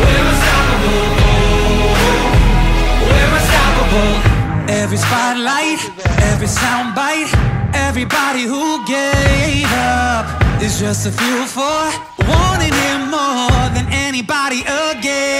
we're unstoppable. We're unstoppable. Every spotlight, every soundbite, everybody who gave up is just a fuel for wanting him more than anybody again.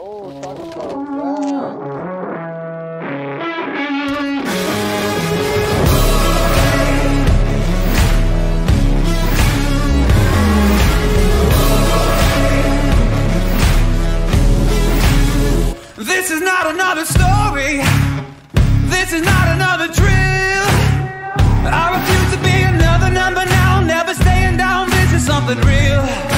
Oh, this is not another story. This is not another drill. I refuse to be another number now. Never staying down. This is something real.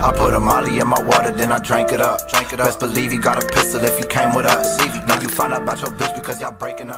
I put a molly in my water, then I drank it up. Drank it up. Best believe you got a pistol if you came with us. Now you find out about your bitch because y'all breaking up.